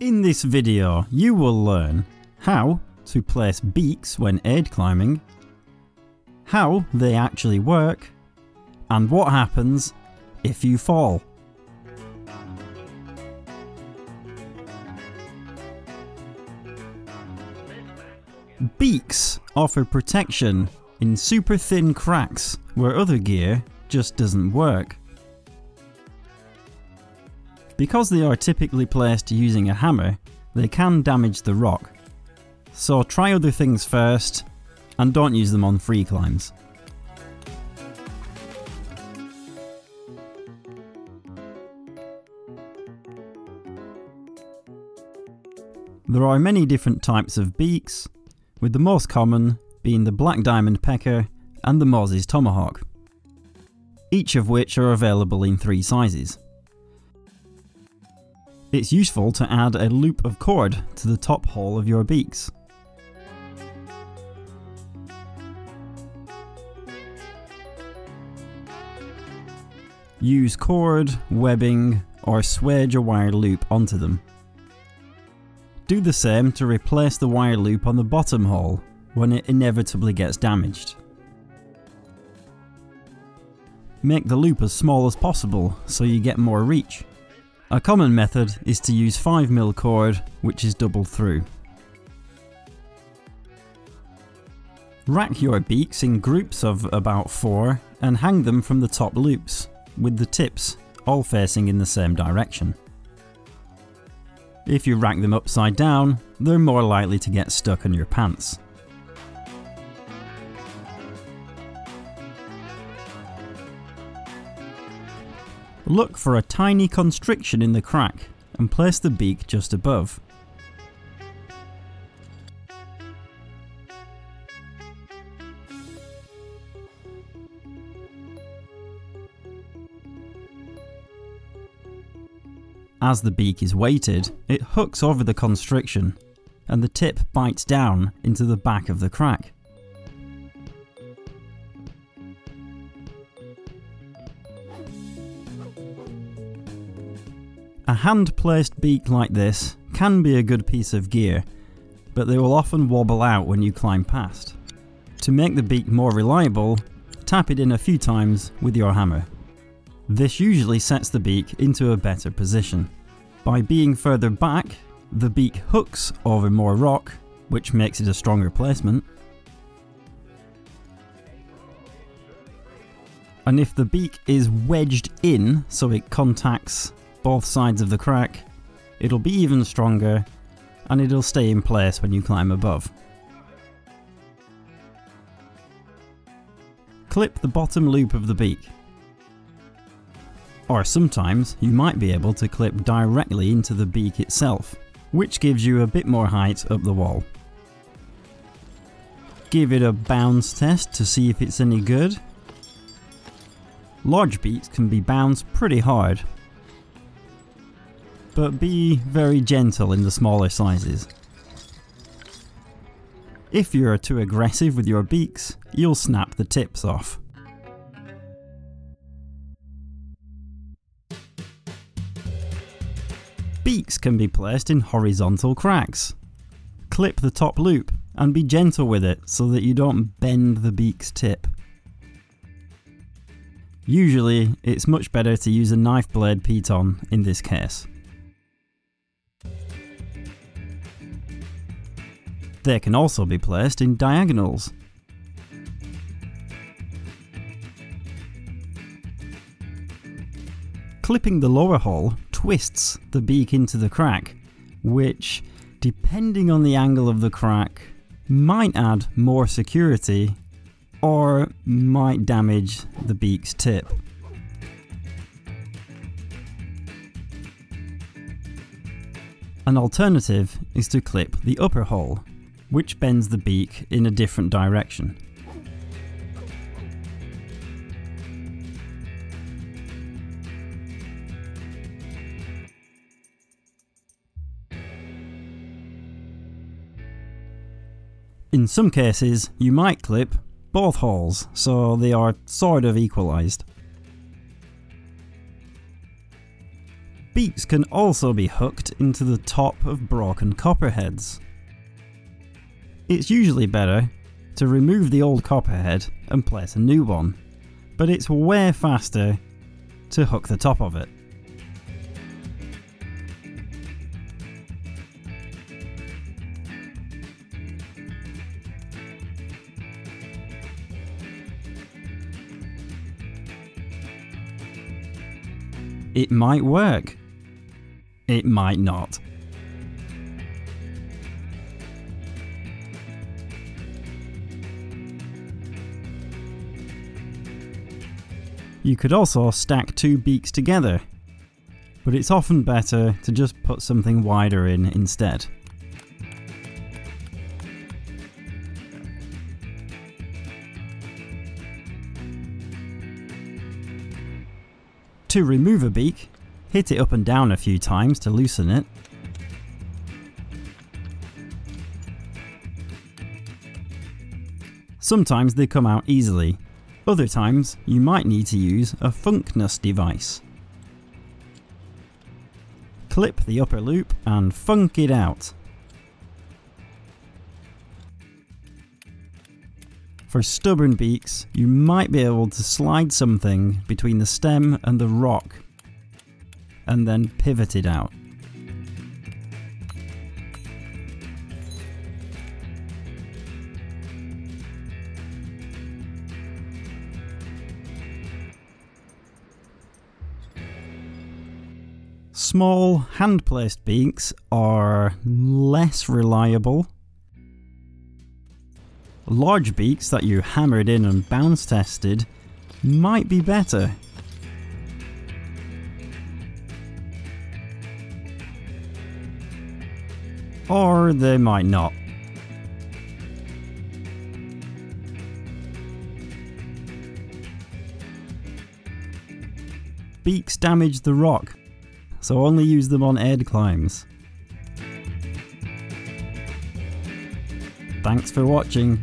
In this video, you will learn how to place beaks when aid climbing, how they actually work, and what happens if you fall. Beaks offer protection in super thin cracks where other gear just doesn't work. Because they are typically placed using a hammer, they can damage the rock. So try other things first, and don't use them on free climbs. There are many different types of beaks, with the most common being the Black Diamond Pecker and the Moses Tomahawk, each of which are available in three sizes. It's useful to add a loop of cord to the top hole of your beaks. Use cord, webbing, or swage a wire loop onto them. Do the same to replace the wire loop on the bottom hole when it inevitably gets damaged. Make the loop as small as possible so you get more reach. A common method is to use 5mm cord which is doubled through. Rack your beaks in groups of about 4 and hang them from the top loops, with the tips all facing in the same direction. If you rack them upside down, they're more likely to get stuck in your pants. Look for a tiny constriction in the crack and place the beak just above. As the beak is weighted, it hooks over the constriction and the tip bites down into the back of the crack. Hand-placed beak like this can be a good piece of gear, but they will often wobble out when you climb past. To make the beak more reliable, tap it in a few times with your hammer. This usually sets the beak into a better position. By being further back, the beak hooks over more rock, which makes it a stronger placement. And if the beak is wedged in so it contacts both sides of the crack, it'll be even stronger and it'll stay in place when you climb above. Clip the bottom loop of the beak. Or sometimes you might be able to clip directly into the beak itself, which gives you a bit more height up the wall. Give it a bounce test to see if it's any good. Large beaks can be bounced pretty hard, but be very gentle in the smaller sizes. If you're too aggressive with your beaks, you'll snap the tips off. Beaks can be placed in horizontal cracks. Clip the top loop and be gentle with it so that you don't bend the beak's tip. Usually, it's much better to use a knife blade piton in this case. They can also be placed in diagonals. Clipping the lower hole twists the beak into the crack, which, depending on the angle of the crack, might add more security or might damage the beak's tip. An alternative is to clip the upper hole, which bends the beak in a different direction. In some cases, you might clip both holes, so they are sort of equalised. Beaks can also be hooked into the top of broken copperheads. It's usually better to remove the old copperhead and place a new one, but it's way faster to hook the top of it. It might work. It might not. You could also stack two beaks together, but it's often better to just put something wider in instead. To remove a beak, hit it up and down a few times to loosen it. Sometimes they come out easily, other times you might need to use a funkness device. Clip the upper loop and funk it out. For stubborn beaks, you might be able to slide something between the stem and the rock and then pivot it out. Small hand-placed beaks are less reliable Large beaks that you hammered in and bounce tested might be better. Or they might not. Beaks damage the rock, so only use them on aid climbs. Thanks for watching.